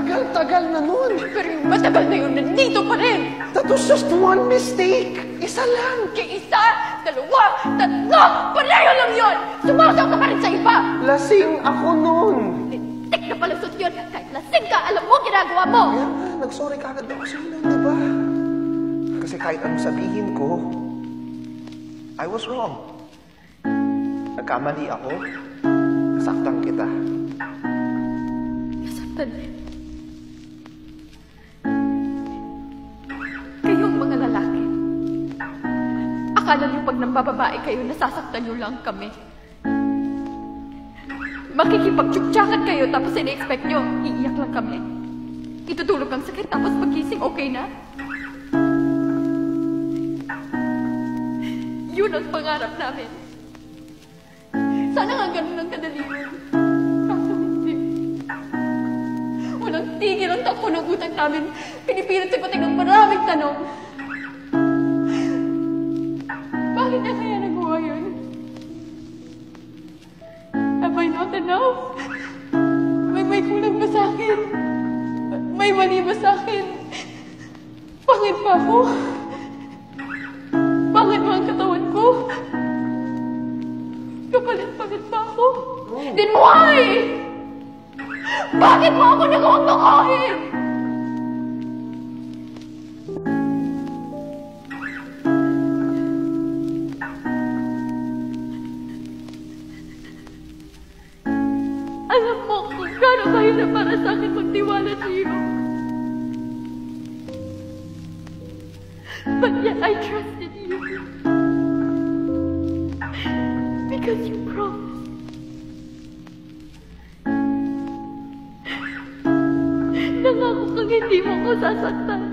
tagal-tagal na nun. Pero yung matagal na yun, nandito pa rin. That was just one mistake. Isa lang. Kaya isa, dalawa, tatlo, pareho lang yun! Sumasaw ka pa rin sa iba! Lasing ako nun. Tik na palusot yun! Kahit lasing ka, alam mo ginagawa mo! Kaya nga, nag-sorry ka agad ako sa'yo nun, di ba? Kasi kahit anong sabihin ko, I was wrong. Nagkamali ako. Nasaktan kita. Nasaktan akala niyo pag nambababae kayo, nasasaktan niyo lang kami. Makikipagtsuktsakan kayo tapos ina-expect niyo, iiyak lang kami. Itutulog ang sakit tapos pagising okay na. Yun ang pangarap namin. Sana nga ganun ang kadali yun. Kaso hindi. Walang tigil ang takbo ng utak namin. Pinipilit sagutin ng maraming tanong. Bakit niya kaya nagawa yun? Have I not enough? May may kulang ba sa akin? May mali ba sa akin? Pangit pa ako? Pangit ba ang katawan ko? Kapalit-palit pa ako? Then why? Bakit mo ako nagawang lokohin? Alam mo kung gaano kayo na para sa akin magtiwala sa iyo. But yet I trusted you. Because you promised. Nangako kang hindi mo ko sasaktan.